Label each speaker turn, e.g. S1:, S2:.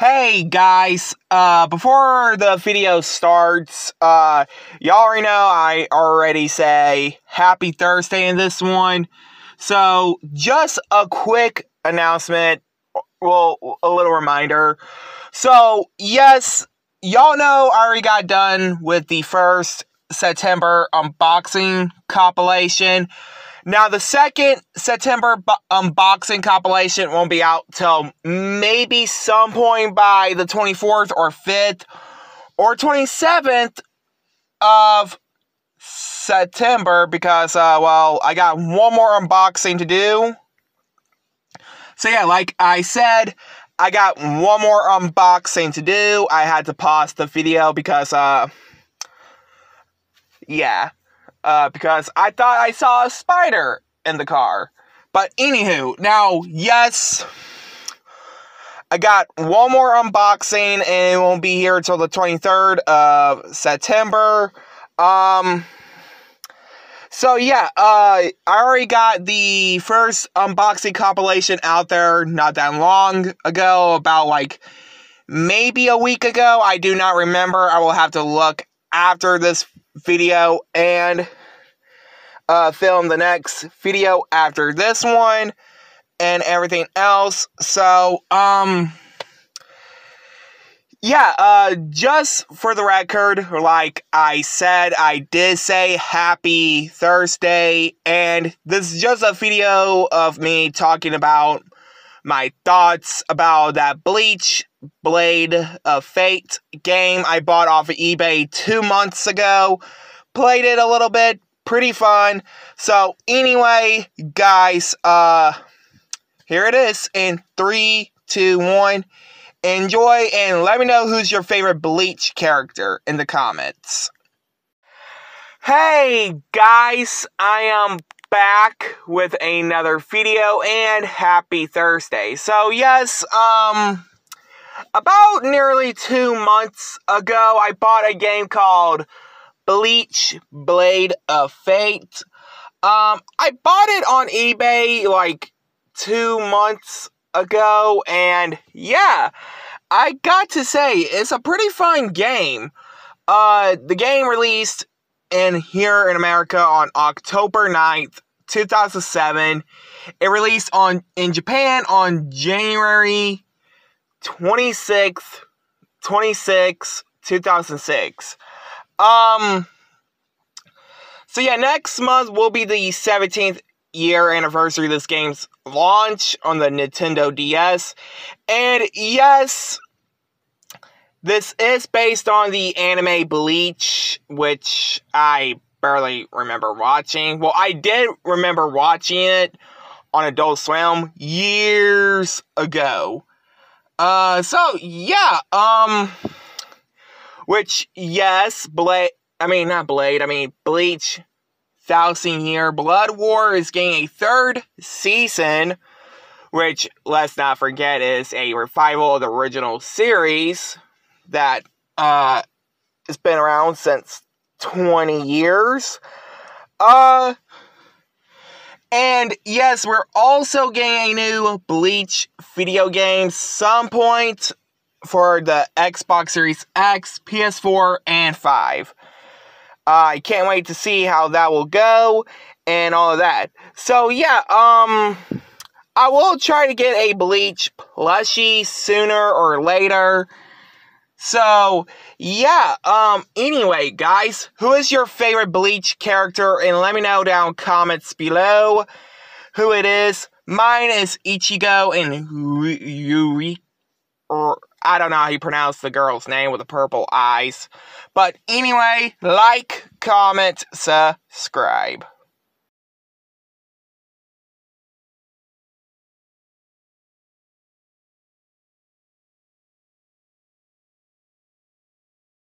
S1: Hey guys, uh, before the video starts, uh, y'all already know I already say happy Thursday in this one. So, just a quick announcement, well, a little reminder. So, yes, y'all know I already got done with the first September unboxing compilation. Now, the second September unboxing compilation won't be out till maybe some point by the 24th or 5th or 27th of September because, uh, well, I got one more unboxing to do. So, yeah, like I said, I got one more unboxing to do. I had to pause the video because, uh, yeah uh, because I thought I saw a spider in the car. But anywho, now, yes, I got one more unboxing and it won't be here until the 23rd of September. Um, so yeah, uh, I already got the first unboxing compilation out there not that long ago, about like maybe a week ago. I do not remember. I will have to look after this video and uh, film the next video after this one and everything else. So, um, yeah, uh, just for the record, like I said, I did say happy Thursday, and this is just a video of me talking about my thoughts about that Bleach Blade of Fate game I bought off of eBay two months ago. Played it a little bit, pretty fun. So anyway, guys, uh, here it is in three, two, one. Enjoy and let me know who's your favorite Bleach character in the comments. Hey guys, I am back with another video and happy Thursday. So yes, um about nearly 2 months ago I bought a game called Bleach Blade of Fate. Um I bought it on eBay like 2 months ago and yeah, I got to say it's a pretty fun game. Uh the game released in here in America on October 9th, 2007. It released on in Japan on January 26th, 26, 2006. Um so yeah, next month will be the 17th year anniversary of this game's launch on the Nintendo DS. And yes, this is based on the anime Bleach, which I barely remember watching. Well, I did remember watching it on Adult Swim years ago. Uh, so yeah, um, which yes, Blade. I mean, not Blade. I mean Bleach. Thousand Year Blood War is getting a third season, which let's not forget is a revival of the original series that uh has been around since 20 years. Uh and yes, we're also getting a new Bleach video game some point for the Xbox Series X, PS4, and 5. Uh, I can't wait to see how that will go and all of that. So yeah, um I will try to get a Bleach plushie sooner or later. So, yeah, um, anyway, guys, who is your favorite Bleach character? And let me know down comments below who it is. Mine is Ichigo and Yuri, or I don't know how you pronounce the girl's name with the purple eyes. But anyway, like, comment, subscribe.